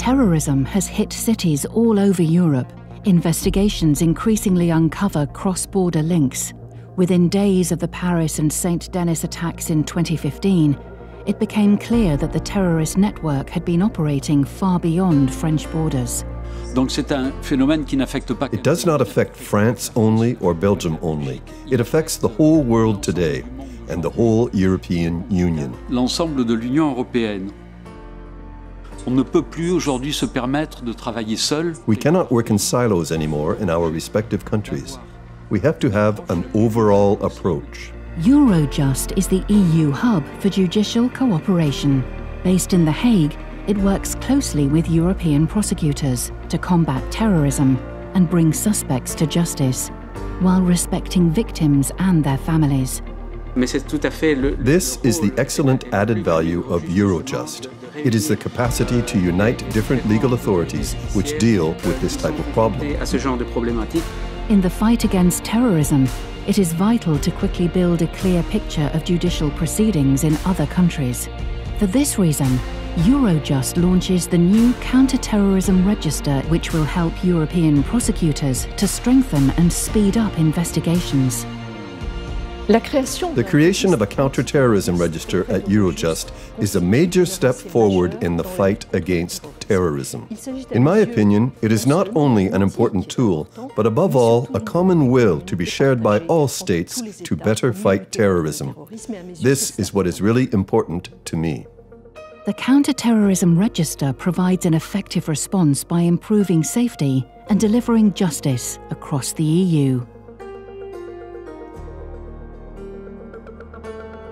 Terrorism has hit cities all over Europe. Investigations increasingly uncover cross border links. Within days of the Paris and St. Denis attacks in 2015, it became clear that the terrorist network had been operating far beyond French borders. It does not affect France only or Belgium only. It affects the whole world today and the whole European Union. On ne peut plus aujourd'hui se permettre de travailler seul. We cannot work in silos anymore in our respective countries. We have to have an overall approach. Eurojust is the EU hub for judicial cooperation. Based in The Hague, it works closely with European prosecutors to combat terrorism and bring suspects to justice, while respecting victims and their families. This is the excellent added value of Eurojust. It is the capacity to unite different legal authorities which deal with this type of problem. In the fight against terrorism, it is vital to quickly build a clear picture of judicial proceedings in other countries. For this reason, Eurojust launches the new counter-terrorism Register, which will help European prosecutors to strengthen and speed up investigations. The creation of a counterterrorism register at Eurojust is a major step forward in the fight against terrorism. In my opinion, it is not only an important tool, but above all, a common will to be shared by all states to better fight terrorism. This is what is really important to me. The Counterterrorism Register provides an effective response by improving safety and delivering justice across the EU. thank you